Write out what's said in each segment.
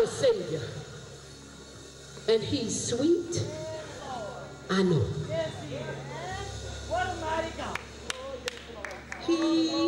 a Savior. And he's sweet. I know. Yes, he is. What a mighty God. He's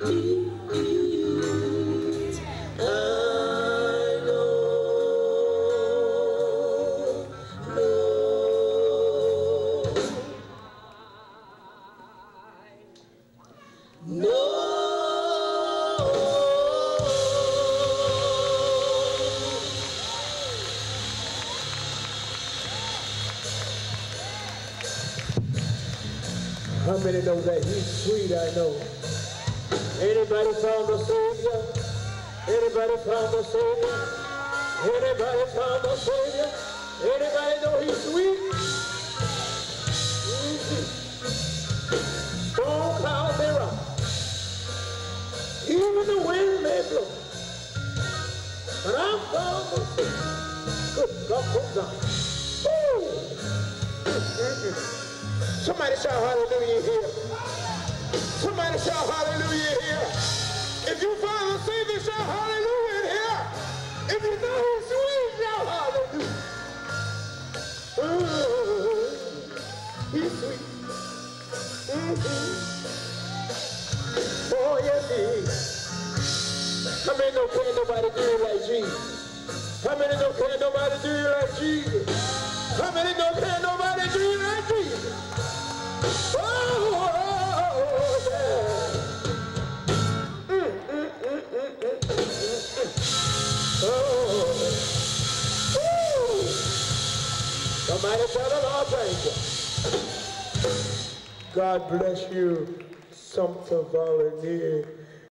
How many know that he's sweet? I know. Anybody found a savior? Anybody found a savior? Anybody found a savior? Anybody know he's sweet? Mhm. Storm clouds may rise. Even the wind may blow. But I'm found a savior. Good God from. Woo! Mhm. Somebody shout hallelujah here. Somebody shout hallelujah Oh, know can't nobody do it like Jesus? How many know can't nobody do it like Jesus? How many know can't nobody do it like Jesus? Oh, oh, oh, yeah. Oh. Somebody tell the Lord thank you. God bless you, Sumter Violinaires.